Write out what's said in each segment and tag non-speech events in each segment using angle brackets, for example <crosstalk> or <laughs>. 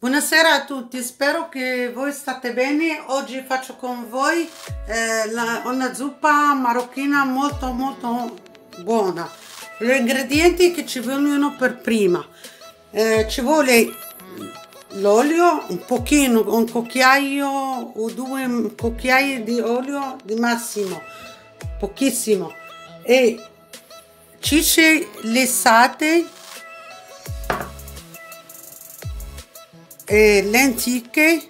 Buonasera a tutti, spero che voi state bene. Oggi faccio con voi eh, la, una zuppa marocchina molto molto buona. Gli ingredienti che ci vogliono per prima. Eh, ci vuole l'olio, un pochino, un cucchiaio o due cucchiai di olio di massimo, pochissimo. E cicce lessate eh, lenticchie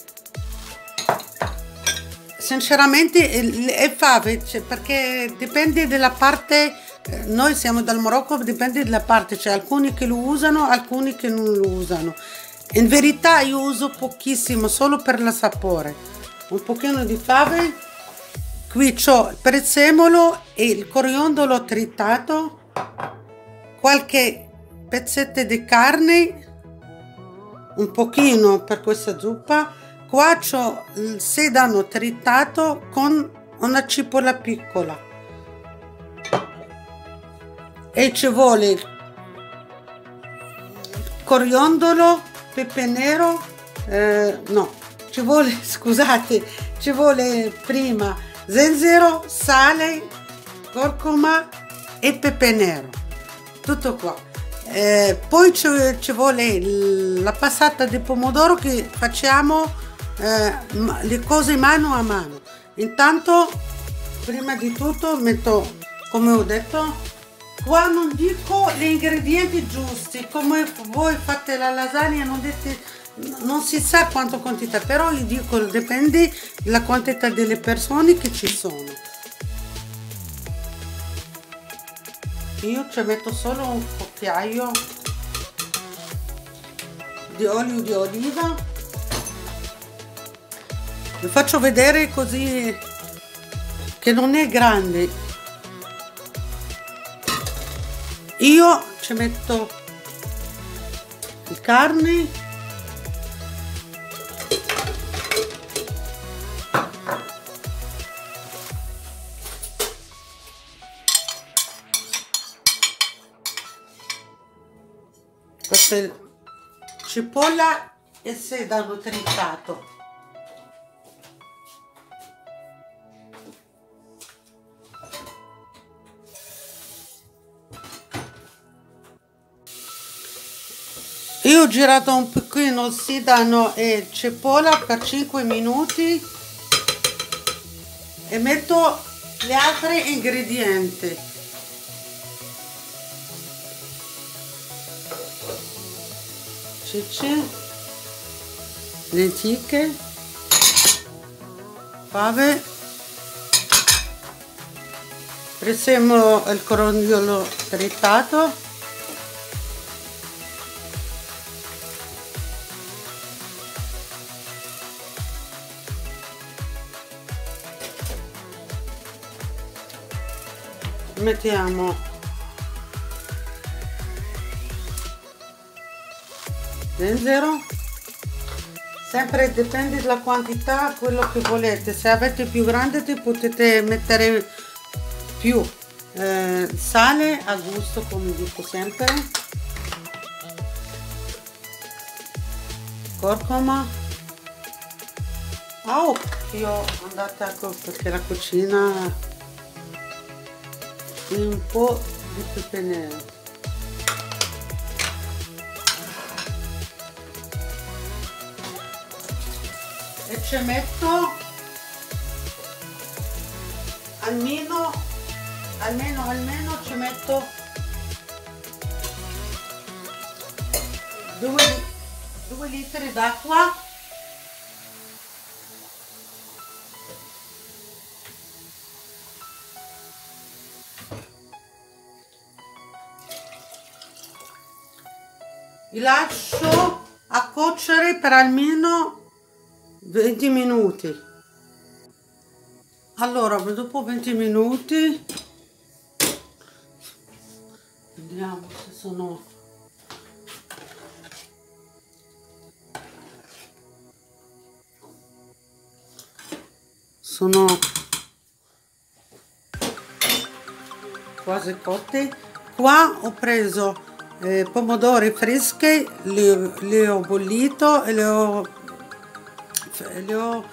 sinceramente è fave cioè, perché dipende dalla parte eh, noi siamo dal Marocco dipende dalla parte c'è cioè alcuni che lo usano alcuni che non lo usano. In verità io uso pochissimo solo per il sapore. Un pochino di fave. Qui ho il prezzemolo e il coriandolo tritato qualche pezzetto di carne un pochino per questa zuppa. Qua ho il sedano tritato con una cipolla piccola. E ci vuole coriandolo pepe nero eh, no ci vuole <laughs> scusate ci vuole prima zenzero sale curcuma e pepe nero. Tutto qua eh, poi ci, ci, vuole la passata di pomodoro che facciamo eh, le cose mano a mano. Intanto prima di tutto metto come ho detto qua non dico gli ingredienti giusti come voi fate la lasagna non dite non si sa quanto quantità però io dico dipende dalla quantità delle persone che ci sono io ci metto solo un cucchiaio di olio di oliva. Vi faccio vedere così che non è grande. Io ci metto il carne questa cipolla e sedano tritato. Io ho girato un pochino sedano e cipolla per 5 minuti e metto gli altri ingredienti cicce, lenticchie, fave, prezzemolo il corogliolo tritato, mettiamo zenzero sempre dipende dalla quantità quello che volete. Se avete più grande potete mettere più eh, sale a gusto come dico sempre. Corcoma. Oh, occhio andate a perché la cucina un po' di pepe nero ci metto almeno almeno almeno ci metto due, due litri d'acqua. Li lascio a cuocere per almeno 20 minuti. Allora dopo 20 minuti vediamo se sono sono quasi cotte. Qua ho preso eh, pomodori freschi, li, li, ho bollito e li ho, li ho,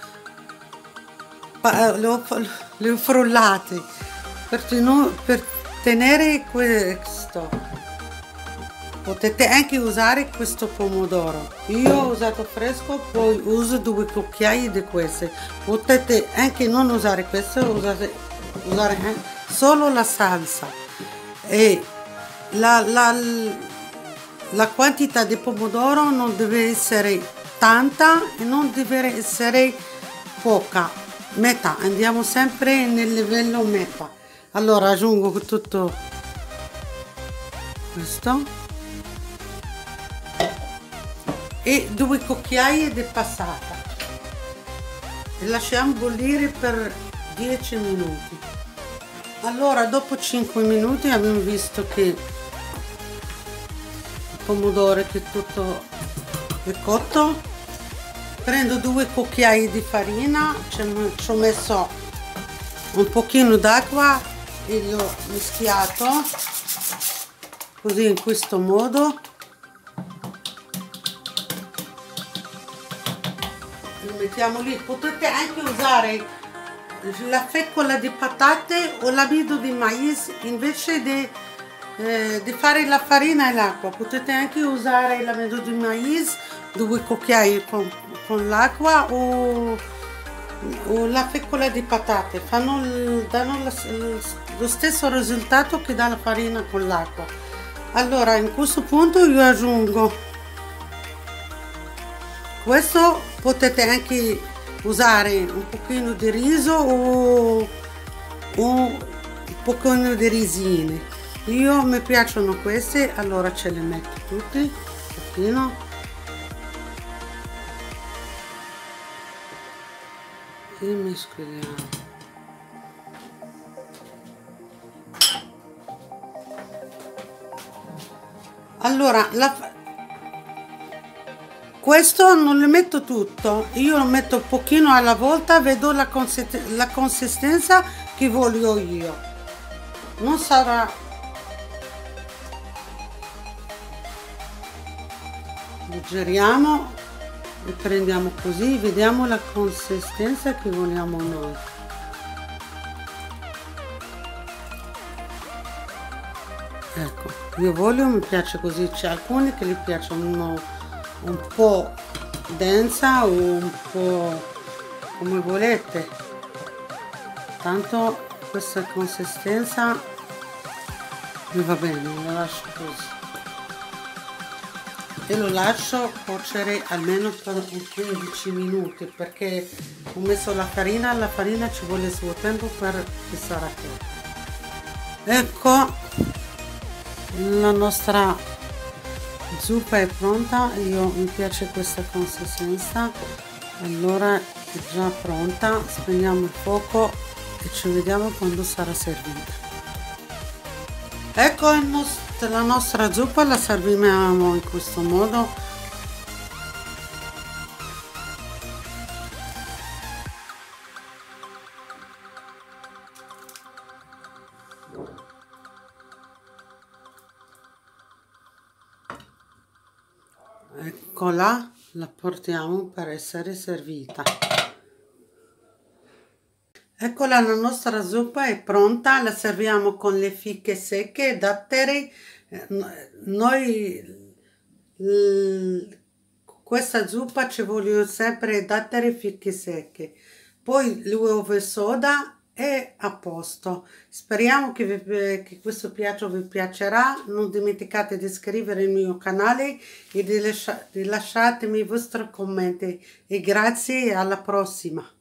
li ho, li ho frullati per, per tenere questo. Potete anche usare questo pomodoro. Io ho usato fresco poi uso due cucchiai di queste. Potete anche non usare questo usate, usare solo la salsa. E la, la, la quantità di pomodoro non deve essere tanta e non deve essere poca metà. Andiamo sempre nel livello metà. Allora aggiungo tutto questo. E due cucchiai di passata. E lasciamo bollire per 10 minuti. Allora dopo 5 minuti abbiamo visto che il pomodoro che tutto è cotto prendo due cucchiai di farina ci ho messo un pochino d'acqua e l'ho mischiato così in questo modo. Mettiamo lì. Potete anche usare la fecola di patate o l'amido di mais invece di, eh, di fare la farina e l'acqua potete anche usare l'amido di mais due cucchiai con, con l'acqua o, o, la fecola di patate. Fanno danno lo, lo stesso risultato che dà la farina con l'acqua. Allora in questo punto io aggiungo questo potete anche usare un pochino di riso o, o un pochino di risine. Io mi piacciono queste allora ce le metto tutti un pochino e mescoliamo allora la, questo non lo metto tutto. Io lo metto pochino alla volta vedo la, la consistenza che voglio io. Non sarà giriamo e prendiamo così vediamo la consistenza che vogliamo noi. Ecco io voglio mi piace così c'è alcuni che gli piacciono un po' densa o un po' come volete. Tanto questa consistenza mi va bene lo lascio così e lo lascio cuocere almeno per 15 minuti perché ho messo la farina la farina ci vuole il suo tempo per sarà cotta ecco la nostra zuppa è pronta io mi piace questa consistenza. Allora è già pronta spegniamo il fuoco e ci vediamo quando sarà servita. Ecco la nostra zuppa la serviamo in questo modo. Eccola la portiamo per essere servita eccola la nostra zuppa è pronta la serviamo con le fiche secche e datteri noi questa zuppa ci vogliono sempre datteri e fiche secche poi l'uovo soda è a posto. Speriamo che, vi, che, questo piatto vi piacerà. Non dimenticate di iscrivervi al mio canale e di, lascia, di lasciatemi i vostri commenti. E grazie e alla prossima.